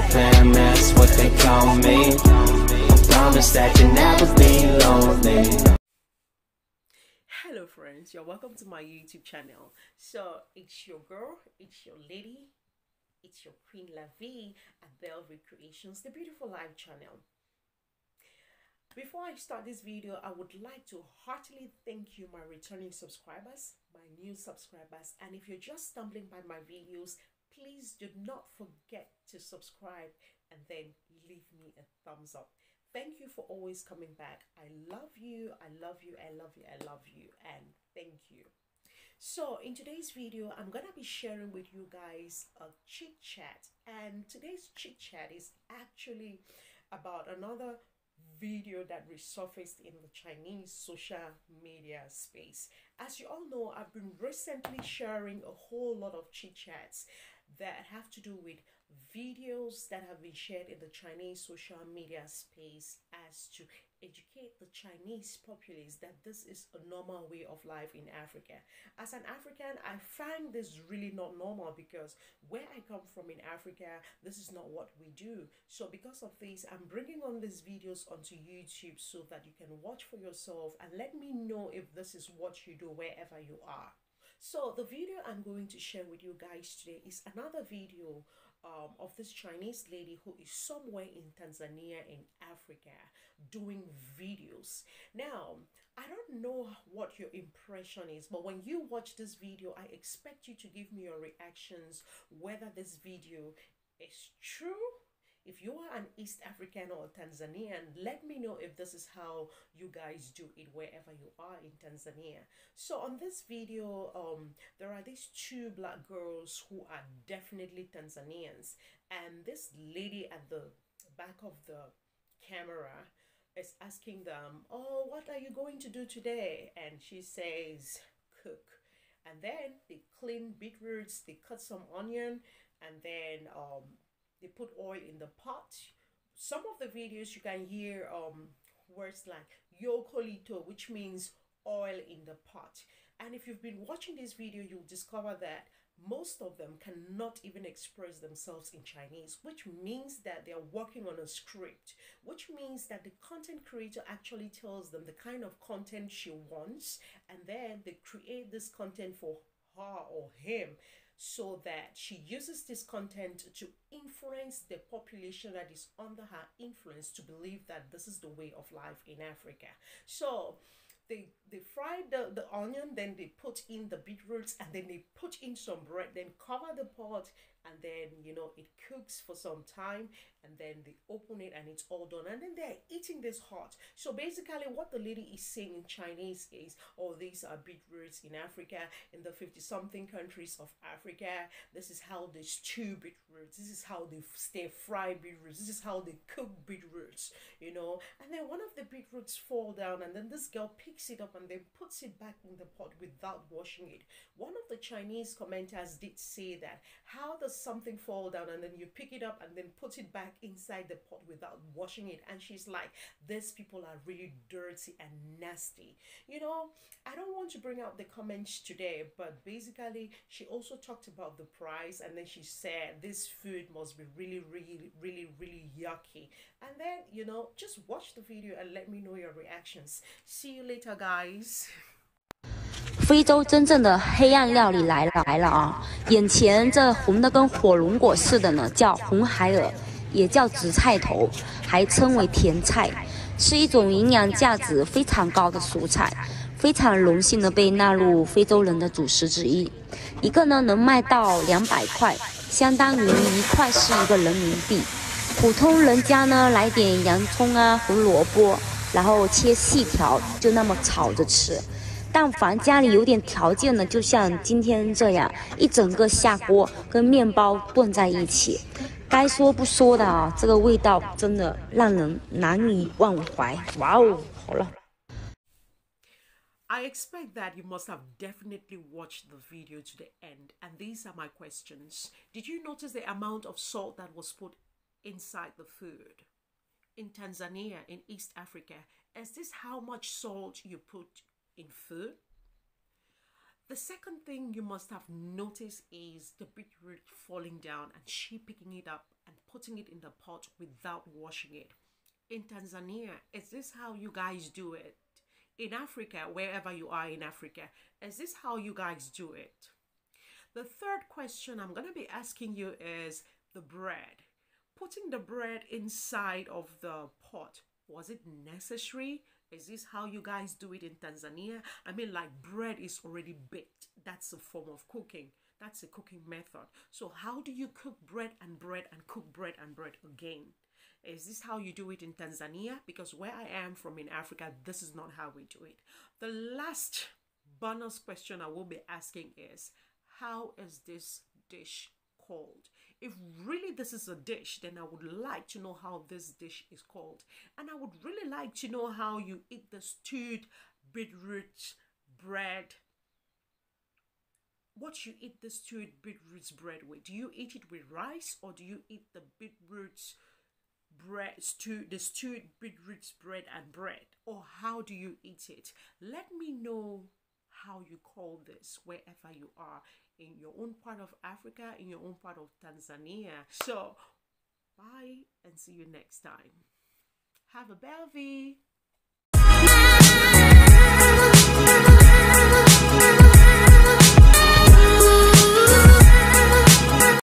that's what they call me. I promise that you'll never be lonely. Hello, friends. You're welcome to my YouTube channel. So, it's your girl, it's your lady, it's your Queen Lavie at Belle Vie Creations, the Beautiful Life channel. Before I start this video, I would like to heartily thank you, my returning subscribers, my new subscribers, and if you're just stumbling by my videos, please do not forget to subscribe and then leave me a thumbs up. Thank you for always coming back. I love you, I love you, I love you, I love you, and thank you. So, in today's video, I'm gonna be sharing with you guys a chit chat, and today's chit chat is actually about another video that resurfaced in the Chinese social media space. As you all know, I've been recently sharing a whole lot of chit chats that have to do with videos that have been shared in the Chinese social media space as to educate the Chinese populace that this is a normal way of life in Africa. As an African, I find this really not normal because where I come from in Africa, this is not what we do. So because of this, I'm bringing on these videos onto YouTube so that you can watch for yourself and let me know if this is what you do wherever you are. So the video I'm going to share with you guys today is another video um, of this Chinese lady who is somewhere in Tanzania in Africa doing videos. Now, I don't know what your impression is, but when you watch this video, I expect you to give me your reactions whether this video is true if you are an East African or Tanzanian, let me know if this is how you guys do it wherever you are in Tanzania. So on this video, um, there are these two black girls who are definitely Tanzanians. And this lady at the back of the camera is asking them, oh, what are you going to do today? And she says, cook. And then they clean beetroots, they cut some onion, and then um, they put oil in the pot. Some of the videos you can hear um words like yokolito which means oil in the pot. And if you've been watching this video you'll discover that most of them cannot even express themselves in Chinese, which means that they're working on a script, which means that the content creator actually tells them the kind of content she wants, and then they create this content for her or him so that she uses this content to influence the population that is under her influence to believe that this is the way of life in Africa. So they they fry the, the onion, then they put in the beetroots, and then they put in some bread, then cover the pot, and then you know it cooks for some time, and then they open it and it's all done, and then they're eating this hot. So basically, what the lady is saying in Chinese is, "Oh, these are beetroots in Africa, in the fifty-something countries of Africa. This is how they stew beetroots. This is how they stir fry beetroots. This is how they cook beetroots. You know." And then one of the beetroots fall down, and then this girl picks it up and then puts it back in the pot without washing it. One of the Chinese commenters did say that how does something fall down and then you pick it up and then put it back inside the pot without washing it? And she's like, these people are really dirty and nasty. You know, I don't want to bring out the comments today, but basically, she also talked about the price and then she said this food must be really, really, really, really yucky. And then, you know, just watch the video and let me know your reactions. See you later, guys. 非洲真正的黑暗料理来了来了啊！眼前这红的跟火龙果似的呢，叫红海尔，也叫紫菜头，还称为甜菜，是一种营养价值非常高的蔬菜，非常荣幸的被纳入非洲人的主食之一。一个呢能卖到两百块，相当于一块是一个人民币。普通人家呢来点洋葱啊、胡萝卜。然后切细条，就那么炒着吃。但凡家里有点条件的，就像今天这样，一整个下锅跟面包炖在一起。该说不说的啊，这个味道真的让人难以忘怀。哇哦，好了。I expect that you must have definitely watched the video to the end, and these are my questions. Did you notice the amount of salt that was put inside the food? in Tanzania, in East Africa, is this how much salt you put in food? The second thing you must have noticed is the beetroot falling down and she picking it up and putting it in the pot without washing it. In Tanzania, is this how you guys do it? In Africa, wherever you are in Africa, is this how you guys do it? The third question I'm going to be asking you is the bread. Putting the bread inside of the pot, was it necessary? Is this how you guys do it in Tanzania? I mean, like bread is already baked. That's a form of cooking. That's a cooking method. So, how do you cook bread and bread and cook bread and bread again? Is this how you do it in Tanzania? Because where I am from in Africa, this is not how we do it. The last bonus question I will be asking is how is this dish called? If really this is a dish, then I would like to know how this dish is called. And I would really like to know how you eat the stewed beetroot bread. What you eat the stewed beetroot bread with? Do you eat it with rice or do you eat the beetroot bread stew the stewed beetroot bread and bread? Or how do you eat it? Let me know how you call this wherever you are in your own part of Africa, in your own part of Tanzania. So, bye and see you next time. Have a Belle Vie.